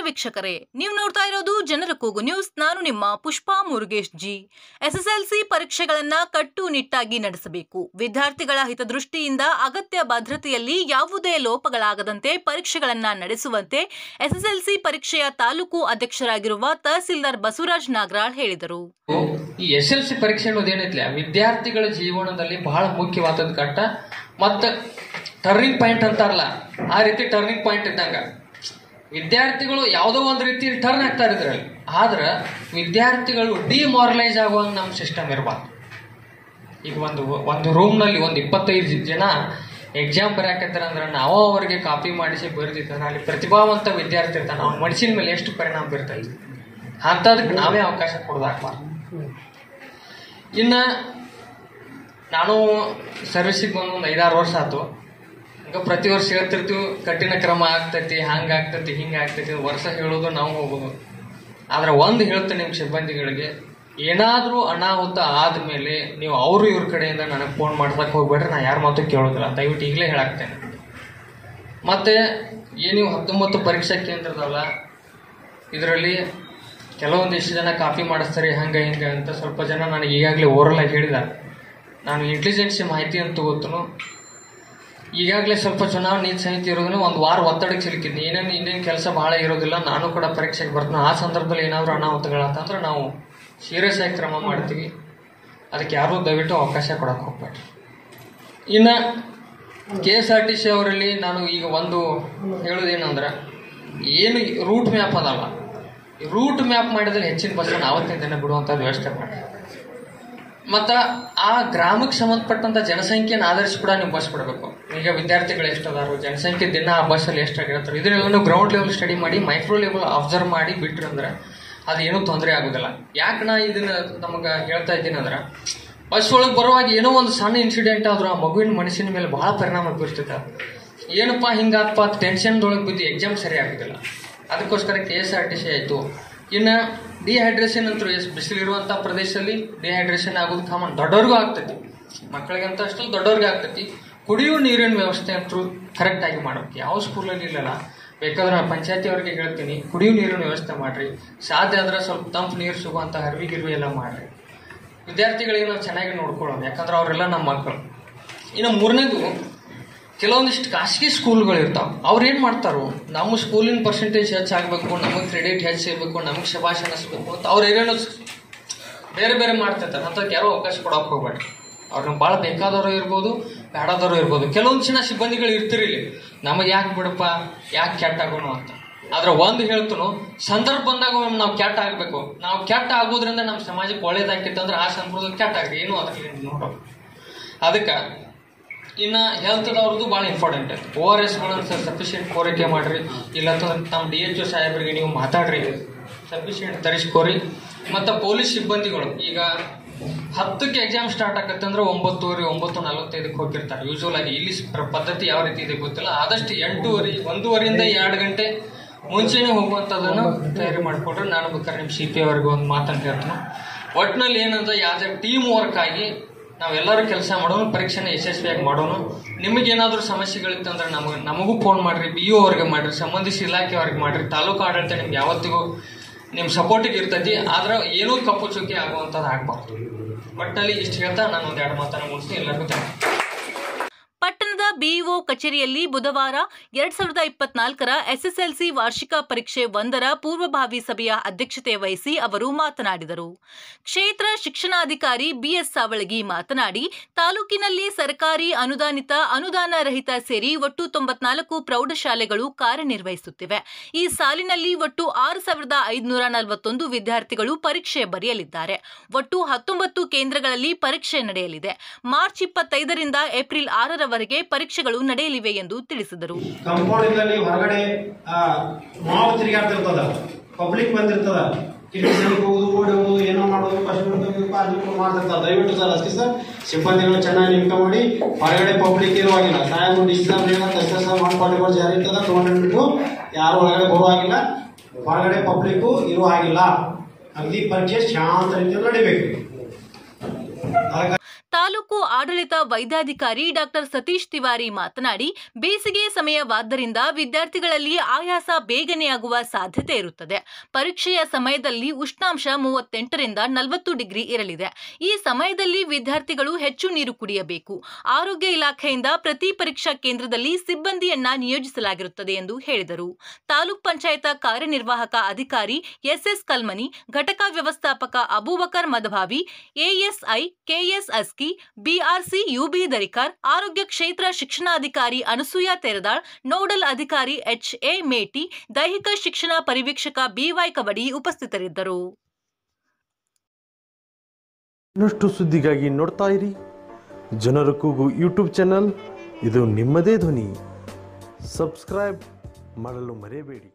ವೀಕ್ಷಕರೇ. ನೀವು ನೋಡ್ತಾ ಇರೋದು ಜನರ ಕೂಗು ನ್ಯೂಸ್. ನಾನು ನಿಮ್ಮ ಪುಷ್ಪಾ ಮುರುಗೇಶ್ ಜಿ. ಎಸ್ಎಸ್ಎಲ್ಸಿ ಪರೀಕ್ಷೆಗಳನ್ನ ಕಟ್ಟುನಿಟ್ಟಾಗಿ ನಡೆಸಬೇಕು. ವಿದ್ಯಾರ್ಥಿಗಳ ಹಿತದೃಷ್ಟಿಯಿಂದ ಅಗತ್ಯ ಭದ್ರತೆಯಲ್ಲಿ ಯಾವುದೇ ಲೋಪಗಳಾಗದಂತೆ ಪರೀಕ್ಷೆಗಳನ್ನ ನಡೆಸುವಂತೆ ಎಸ್ಎಸ್ಎಲ್ಸಿ ಪರೀಕ್ಷೆಯ ತಾಲೂಕು ಅಧ್ಯಕ್ಷರಾಗಿರುವ ತಹಸೀಲ್ದಾರ್ ಬಸವರಾಜ್ ನಾಗರಾಳ್ ಹೇಳಿದರು. ಈ ಎಸ್ ಎಲ್ ಸಿ ಪರೀಕ್ಷೆ ಅನ್ನೋದು ವಿದ್ಯಾರ್ಥಿಗಳ ಜೀವನದಲ್ಲಿ ಬಹಳ ಮುಖ್ಯವಾದ ಘಟ್ಟ ಮತ್ತೆ ಟರ್ನಿಂಗ್ ಪಾಯಿಂಟ್ ಅಂತಾರಲ್ಲ, ಆ ರೀತಿ ಟರ್ನಿಂಗ್ ಪಾಯಿಂಟ್ ಇದ್ದಂಗ. ವಿದ್ಯಾರ್ಥಿಗಳು ಯಾವುದೋ ಒಂದು ರೀತಿಯಲ್ಲಿ ಟರ್ನ್ ಆಗ್ತಾ ಇದ್ರಲ್ಲಿ. ಆದ್ರೆ ವಿದ್ಯಾರ್ಥಿಗಳು ಡಿಮಾರಲೈಸ್ ಆಗುವಂಗೆ ನಮ್ಮ ಸಿಸ್ಟಮ್ ಇರಬಾರ್ದು. ಈಗ ಒಂದು ಒಂದು ರೂಮ್ನಲ್ಲಿ ಒಂದು ಇಪ್ಪತ್ತೈದು ಜನ ಎಕ್ಸಾಮ್ ಬರೆಯಾಕತ್ತಾರ ಅಂದ್ರೆ ನಾವು ಅವರಿಗೆ ಕಾಪಿ ಮಾಡಿಸಿ ಬರೆದಿದ್ದಾನೆ ಅಲ್ಲಿ ಪ್ರತಿಭಾವಂತ ವಿದ್ಯಾರ್ಥಿ ಇರ್ತಾನೆ. ಅವ್ನ ಮನಸ್ಸಿನ ಮೇಲೆ ಎಷ್ಟು ಪರಿಣಾಮ ಬೀರ್ತೈತಿ ಅಂಥದಕ್ಕೆ ನಾವೇ ಅವಕಾಶ ಕೊಡೋದಾಗಬಾರ್ದು. ಇನ್ನು ನಾನು ಸರ್ವಿಸಿಗೆ ಬಂದು ಒಂದು ಐದಾರು ವರ್ಷ ಆಯ್ತು. ಪ್ರತಿ ವರ್ಷ ಹೇಳ್ತಿರ್ತೀವಿ, ಕಠಿಣ ಕ್ರಮ ಆಗ್ತೈತಿ, ಹಂಗೆ ಆಗ್ತೈತಿ, ಹಿಂಗೆ ಆಗ್ತೈತಿ, ವರ್ಷ ಹೇಳೋದು ನಾವು ಹೋಗೋದು. ಆದ್ರೆ ಒಂದು ಹೇಳ್ತೇನೆ ನಿಮ್ಮ ಸಿಬ್ಬಂದಿಗಳಿಗೆ, ಏನಾದರೂ ಅನಾಹುತ ಆದಮೇಲೆ ನೀವು ಅವರು ಇವ್ರ ಕಡೆಯಿಂದ ನನಗೆ ಫೋನ್ ಮಾಡ್ಸಕ್ಕೆ ಹೋಗ್ಬೇಡ್ರಿ ನಾನು ಯಾರ ಮಾತು ಕೇಳೋದಿಲ್ಲ. ದಯವಿಟ್ಟು ಈಗಲೇ ಹೇಳಾಕ್ತೇನೆ. ಮತ್ತೆ ಏನು ಹತ್ತೊಂಬತ್ತು ಪರೀಕ್ಷಾ ಕೇಂದ್ರದಲ್ಲ, ಇದರಲ್ಲಿ ಕೆಲವೊಂದಿಷ್ಟು ಜನ ಕಾಪಿ ಮಾಡಿಸ್ತಾರೆ, ಹಂಗೆ, ಹಿಂಗೆ ಅಂತ ಸ್ವಲ್ಪ ಜನ ನನಗೆ ಈಗಾಗಲೇ ಓರಲ್ ಆಗಿ ಹೇಳಿದ್ದಾರೆ ನಾನು ಇಂಟೆಲಿಜೆನ್ಸಿ ಮಾಹಿತಿ ಅಂತ ಗೊತ್ತನು ಈಗಾಗಲೇ ಸ್ವಲ್ಪ ಚುನಾವಣೆ ನೀತಿ ಸಮಿತಿ ಇರೋದನ್ನ ಒಂದು ವಾರ ಒತ್ತಡಕ್ಕೆ ಸಿಲುಕಿದ್ದೆ ಏನೇನು ಇನ್ನೇನು ಕೆಲಸ ಭಾಳ ಇರೋದಿಲ್ಲ. ನಾನು ಕೂಡ ಪರೀಕ್ಷೆಗೆ ಬರ್ತೀನಿ. ಆ ಸಂದರ್ಭದಲ್ಲಿ ಏನಾದರೂ ಅನಾಹುತಗಳಾತಂದ್ರೆ ನಾವು ಸೀರಿಯಸ್ ಆಗಿ ಕ್ರಮ ಮಾಡ್ತೀವಿ. ಅದಕ್ಕೆ ಯಾರೂ ದಯವಿಟ್ಟು ಅವಕಾಶ ಕೊಡಕ್ಕೆ ಹೋಗ್ಬೇಡ್ರಿ. ಇನ್ನು K S R T C ಅವರಲ್ಲಿ ನಾನು ಈಗ ಒಂದು ಹೇಳೋದೇನಂದ್ರೆ, ಏನು ರೂಟ್ ಮ್ಯಾಪ್ ಅದಲ್ಲ. ರೂಟ್ ಮ್ಯಾಪ್ ಮಾಡಿದ್ರೆ ಹೆಚ್ಚಿನ ಬಸ್ಸನ್ನು ಆವತ್ತಿನ ದಿನ ಬಿಡುವಂಥದ್ದು ವ್ಯವಸ್ಥೆ ಮಾಡಿ ಮತ್ತು ಆ ಗ್ರಾಮಕ್ಕೆ ಸಂಬಂಧಪಟ್ಟಂಥ ಜನಸಂಖ್ಯೆನ ಆಧರಿಸಿ ಕೂಡ ನೀವು ಬಸ್ ಬಿಡಬೇಕು. ಈಗ ವಿದ್ಯಾರ್ಥಿಗಳು ಎಷ್ಟದಾರು, ಜನಸಂಖ್ಯೆ ದಿನ ಆ ಬಸ್ಸಲ್ಲಿ ಎಷ್ಟು ಆಗಿರ್ತಾರೆ ಇದನ್ನೆಲ್ಲ ಗ್ರೌಂಡ್ ಲೆವೆಲ್ ಸ್ಟಡಿ ಮಾಡಿ ಮೈಕ್ರೋ ಲೆವೆಲ್ ಅಬ್ಸರ್ವ್ ಮಾಡಿ ಬಿಟ್ರು ಅಂದ್ರೆ ಅದು ಏನೂ ತೊಂದರೆ ಆಗೋದಿಲ್ಲ. ಯಾಕೆ ನಾ ಇದನ್ನ ನಮಗೆ ಹೇಳ್ತಾ ಇದ್ದೀನಿ ಅಂದ್ರೆ ಬಸ್ ಒಳಗೆ ಬರುವಾಗ ಏನೋ ಒಂದು ಸಣ್ಣ ಇನ್ಸಿಡೆಂಟ್ ಆದರೂ ಆ ಮಗುವಿನ ಮನಸ್ಸಿನ ಮೇಲೆ ಬಹಳ ಪರಿಣಾಮ ಬೀರ್ತದೆ ಏನಪ್ಪ ಹಿಂಗಾತಪ್ಪ ಟೆನ್ಷನ್ದೊಳಗೆ ಬಿದ್ದು ಎಕ್ಸಾಮ್ ಸರಿ ಆಗೋದಿಲ್ಲ. ಅದಕ್ಕೋಸ್ಕರ K S R T C ಆಯಿತು. ಇನ್ನು ಡಿಹೈಡ್ರೇಷನ್ ಅಂತೂ ಎಷ್ಟು ಬಿಸಿಲಿರುವಂಥ ಪ್ರದೇಶದಲ್ಲಿ ಡಿಹೈಡ್ರೇಷನ್ ಆಗೋದು ಕಾಮನ್ ದೊಡ್ಡವ್ರಿಗೂ ಆಗ್ತೈತಿ. ಮಕ್ಕಳಿಗಂತ ಅಷ್ಟು ದೊಡ್ಡವ್ರಿಗೆ ಆಗ್ತೈತಿ. ಕುಡಿಯುವ ನೀರಿನ ವ್ಯವಸ್ಥೆ ಅಂತೂ ಕರೆಕ್ಟಾಗಿ ಮಾಡೋಕೆ ಯಾವ ಸ್ಕೂಲಲ್ಲಿ ಇಲ್ಲಲ್ಲ. ಬೇಕಾದ್ರೆ ಆ ಪಂಚಾಯತಿ ಅವ್ರಿಗೆ ಹೇಳ್ತೀನಿ ಕುಡಿಯುವ ನೀರಿನ ವ್ಯವಸ್ಥೆ ಮಾಡಿರಿ. ಸಾಧ್ಯ ಆದರೆ ಸ್ವಲ್ಪ ತಂಪು ನೀರು ಸಿಗುವಂಥ ಹರಿವಿ ಗಿರ್ವಿ ಎಲ್ಲ ಮಾಡಿರಿ. ವಿದ್ಯಾರ್ಥಿಗಳಿಗೆ ನಾವು ಚೆನ್ನಾಗಿ ನೋಡ್ಕೊಳ್ಳೋಣ, ಯಾಕಂದ್ರೆ ಅವರೆಲ್ಲ ನಮ್ಮ ಮಕ್ಕಳು. ಇನ್ನು ಮೂರನೇದು, ಕೆಲವೊಂದಿಷ್ಟು ಖಾಸಗಿ ಸ್ಕೂಲ್ಗಳು ಇರ್ತಾವೆ. ಅವ್ರು ಏನು ಮಾಡ್ತಾರೋ, ನಮ್ಮ ಸ್ಕೂಲಿನ ಪರ್ಸೆಂಟೇಜ್ ಹೆಚ್ಚಾಗಬೇಕು ನಮಗೆ ಕ್ರೆಡಿಟ್ ಹೆಚ್ಚಿರಬೇಕು ನಮಗೆ ಶಬಾಷ್ ಅನ್ನಿಸ್ಬೇಕು ಅಂತ ಅವ್ರು ಏನೇನೋ ಬೇರೆ ಬೇರೆ ಮಾಡ್ತಿರ್ತಾರೆ ಅಂತ ಯಾರೋ ಅವಕಾಶ ಕೊಡೋಕೆ ಹೋಗ್ಬೇಡ್ರಿ. ಅವ್ರನ್ನ ಭಾಳ ಬೇಕಾದವರು ಇರ್ಬೋದು ಬೇಡದವರು ಇರ್ಬೋದು. ಕೆಲವೊಂದು ಜನ ಸಿಬ್ಬಂದಿಗಳು ಇರ್ತಿರಲಿ ನಮಗೆ ಯಾಕೆ ಬಿಡಪ್ಪ? ಯಾಕೆ ಕೆಟ್ಟ ಆಗೋಣ ಅಂತ. ಆದ್ರೆ ಒಂದು ಹೇಳ್ತನು, ಸಂದರ್ಭ ಬಂದಾಗ ನಾವು ಕೆಟ್ಟ ಆಗಬೇಕು. ನಾವು ಕೆಟ್ಟ ಆಗೋದ್ರಿಂದ ನಮ್ಮ ಸಮಾಜಕ್ಕೆ ಒಳ್ಳೇದಾಕಿತ್ತು ಅಂದ್ರೆ ಆ ಸಂದರ್ಭದಲ್ಲಿ ಕೆಟ್ಟ ಆಗಲಿ. ಏನು ಅದಕ್ಕೆ ನೋಡೋದು. ಅದಕ್ಕೆ, ಇನ್ನು ಹೆಲ್ತ್ದವ್ರದ್ದು ಭಾಳ ಇಂಪಾರ್ಟೆಂಟ್ ಓ ಆರ್ ಎಸ್ಗಳನ್ನು ಸಫಿಷಿಯೆಂಟ್ ಕೋರಿಕೆ ಮಾಡಿರಿ. ಇಲ್ಲಂತಂದ್ರೆ ನಮ್ಮ ಡಿ ಎಚ್ ಒ ಸಾಹೇಬರಿಗೆ ನೀವು ಮಾತಾಡ್ರಿ. ಸಫಿಷಿಯೆಂಟ್ ತರಿಸ್ಕೋರಿ. ಮತ್ತು ಪೊಲೀಸ್ ಸಿಬ್ಬಂದಿಗಳು ಈಗ ಹತ್ತಕ್ಕೆ ಎಕ್ಸಾಮ್ ಸ್ಟಾರ್ಟ್ ಆಗತ್ತೆ ಅಂದ್ರೆ ಒಂಬತ್ತುವರೆ, ಒಂಬತ್ತು ನಲವತ್ತೈದಕ್ಕೆ ಹೋಗಿರ್ತಾರೆ. ಯೂಶುವಲ್ ಆಗಿ ಇಲ್ಲಿ ಪದ್ಧತಿ ಯಾವ ರೀತಿ ಇದೆ ಗೊತ್ತಿಲ್ಲ. ಆದಷ್ಟು ಎಂಟೂವರೆ, ಒಂದೂವರೆಯಿಂದ ಎರಡು ಗಂಟೆ ಮುಂಚೆನೆ ಹೋಗುವಂಥದ್ದನ್ನು ತಯಾರಿ ಮಾಡಿಕೊಟ್ರೆ ನಾನು ಬೇಕಾದ್ರೆ ನಿಮ್ಮ ಸಿ ಪಿ ಅವ್ರಿಗೆ ಒಂದು ಮಾತಂತ ಹೇಳ್ತೀನಿ. ಒಟ್ಟಿನಲ್ಲಿ ಏನಂದ್ರೆ ಯಾವುದೇ ಟೀಮ್ ವರ್ಕ್ ಆಗಿ ನಾವೆಲ್ಲರೂ ಕೆಲಸ ಮಾಡೋಣ ಪರೀಕ್ಷೆನ ಯಶಸ್ವಿಯಾಗಿ ಮಾಡೋಣ ನಿಮಗೇನಾದ್ರೂ ಸಮಸ್ಯೆಗಳಿತ್ತಂದ್ರೆ ನಮಗೆ ನಮಗೂ ಫೋನ್ ಮಾಡಿರಿ ಬಿ ಯು ಅವ್ರಿಗೆ ಮಾಡಿರಿ, ಸಂಬಂಧಿಸಿದ ಇಲಾಖೆ ಅವ್ರಿಗೆ ಮಾಡಿರಿ, ತಾಲೂಕು ಆಡಳಿತ ನಿಮ್ಗೆ ಯಾವತ್ತಿಗೂ ನಿಮ್ಮ ಸಪೋರ್ಟಿಗೆ ಇರ್ತೈತಿ, ಆದ್ರೆ ಏನೂ ಕಪ್ಪು ಚುಕ್ಕಿ ಆಗುವಂಥದ್ದು ಆಗಬಾರ್ದು. ಒಟ್ಟಲ್ಲಿ ಇಷ್ಟು ಹೇಳ್ತಾ ನಾನು ಒಂದು ಎರಡು ಮಾತನ್ನು ಮುಗಿಸ್ತೀನಿ, ಎಲ್ಲರಿಗೂ ಥ್ಯಾಂಕ್ ಪಟ್ಟಣದ ಬಿಇಒ ಕಚೇರಿಯಲ್ಲಿ ಬುಧವಾರ ಎರಡ್ ಸಾವಿರದ ಇಪ್ಪತ್ನಾಲ್ಕರ ಎಸ್ಎಸ್ಎಲ್ಸಿ ವಾರ್ಷಿಕ ಪರೀಕ್ಷೆ ಒಂದರ ಪೂರ್ವಭಾವಿ ಸಭೆಯ ಅಧ್ಯಕ್ಷತೆ ವಹಿಸಿ ಅವರು ಮಾತನಾಡಿದರು. ಕ್ಷೇತ್ರ ಶಿಕ್ಷಣಾಧಿಕಾರಿ ಬಿಎಸ್ ಸಾವಳಗಿ ಮಾತನಾಡಿ, ತಾಲೂಕಿನಲ್ಲಿ ಸರ್ಕಾರಿ ಅನುದಾನಿತ ಅನುದಾನ ರಹಿತ ಸೇರಿ ಒಟ್ಟು ತೊಂಬತ್ನಾಲ್ಕು ಪ್ರೌಢಶಾಲೆಗಳು ಕಾರ್ಯನಿರ್ವಹಿಸುತ್ತಿವೆ. ಈ ಸಾಲಿನಲ್ಲಿ ಒಟ್ಟು ಆರು ಸಾವಿರದ ಐದುನೂರ ನಲವತ್ತೊಂದು ವಿದ್ಯಾರ್ಥಿಗಳು ಪರೀಕ್ಷೆ ಬರೆಯಲಿದ್ದಾರೆ. ಒಟ್ಟು ಹತ್ತೊಂಬತ್ತು ಕೇಂದ್ರಗಳಲ್ಲಿ ಪರೀಕ್ಷೆ ನಡೆಯಲಿದೆ. ಮಾರ್ಚ್ ಇಪ್ಪತ್ತೈದರಿಂದ ಏಪ್ರಿಲ್ ಆರರವರೆಗೆ ಪರೀಕ್ಷೆಗಳು ನಡೆಯಲಿವೆ ಎಂದು ತಿಳಿಸಿದರು. ಹೊರಗಡೆ ಪಬ್ಲಿಕ್ ಬಂದಿರ್ತದ. ಹೋಗುದು ಓಡಿ ಹೋಗುದು ಏನೋ ಮಾಡೋದು ಕಷ್ಟ ಮಾಡ್ತಿರ್ತಾರ ದಯವಿಟ್ಟು ಸರ್, ಅಷ್ಟೇ ಸರ್. ಸಿಬ್ಬಂದಿಗಳು ಚೆನ್ನಾಗಿ ನಿಮ್ಕ ಮಾಡಿ, ಹೊರಗಡೆ ಪಬ್ಲಿಕ್ ಇರುವಾಗಿಲ್ಲ ಸಾಹೇಬ್ ಡಿಸ್ಟರ್ಬ್ ಇಲ್ಲ ಎಸ್ ಆರ್ ಒನ್ ಜಾರಿ ಇರ್ತದ. ಟೂ ಹಂಡ್ರೆಡ್ ಬಿಟ್ಟು ಯಾರು ಹೊರಗಡೆ ಬರುವಾಗಿಲ್ಲ ಹೊರಗಡೆ ಪಬ್ಲಿಕ್ ಇರುವ ಹಾಗಿಲ್ಲ. ಅಗದಿ ಪರೀಕ್ಷೆ ಶಾಂತ ರೀತಿಯಲ್ಲಿ ನಡಿಬೇಕು. ತಾಲೂಕು ಆಡಳಿತ ವೈದ್ಯಾಧಿಕಾರಿ ಡಾಕ್ಟರ್ ಸತೀಶ್ ತಿವಾರಿ ಮಾತನಾಡಿ, ಬೇಸಿಗೆ ಸಮಯವಾದ್ದರಿಂದ ವಿದ್ಯಾರ್ಥಿಗಳಲ್ಲಿ ಆಯಾಸ ಬೇಗನೆಯಾಗುವ ಸಾಧ್ಯತೆ ಇರುತ್ತದೆ. ಪರೀಕ್ಷೆಯ ಸಮಯದಲ್ಲಿ ಉಷ್ಣಾಂಶ ಮೂವತ್ತೆಂಟರಿಂದ ನಲವತ್ತು ಡಿಗ್ರಿ ಇರಲಿದೆ. ಈ ಸಮಯದಲ್ಲಿ ವಿದ್ಯಾರ್ಥಿಗಳು ಹೆಚ್ಚು ನೀರು ಕುಡಿಯಬೇಕು. ಆರೋಗ್ಯ ಇಲಾಖೆಯಿಂದ ಪ್ರತಿ ಪರೀಕ್ಷಾ ಕೇಂದ್ರದಲ್ಲಿ ಸಿಬ್ಬಂದಿಯನ್ನ ನಿಯೋಜಿಸಲಾಗಿರುತ್ತದೆ ಎಂದು ಹೇಳಿದರು. ತಾಲೂಕ್ ಪಂಚಾಯತ ಕಾರ್ಯನಿರ್ವಾಹಕ ಅಧಿಕಾರಿ ಎಸ್ಎಸ್ ಕಲ್ಮನಿ, ಘಟಕ ವ್ಯವಸ್ಥಾಪಕ Abubakar Madabhavi ASI KS Aski BRC UB ದರಿಕಾರ್ ಆರೋಗ್ಯ ಕ್ಷೇತ್ರ ಶಿಕ್ಷಣಾಧಿಕಾರಿ ಅನಸೂಯ ತೆರದಾಳ್ ನೋಡಲ್ ಅಧಿಕಾರಿ ಎಚ್ ಎ ಮೇಟಿ ದೈಹಿಕ ಶಿಕ್ಷಣ ಪರಿವೀಕ್ಷಕ ಬಿವೈ ಕಬಡಿ ಉಪಸ್ಥಿತರಿದ್ದರು. ಇನ್ನಷ್ಟು ಸುದ್ದಿಗಾಗಿ ನೋಡ್ತಾ ಇರಿ. ಜನರ ಕೂಗು ಯೂಟ್ಯೂಬ್ ಚಾನಲ್. ಇದು ನಿಮ್ಮದೇ ಧ್ವನಿ. ಸಬ್ಸ್ಕ್ರೈಬ್ ಮಾಡಲು ಮರೆಯಬೇಡಿ.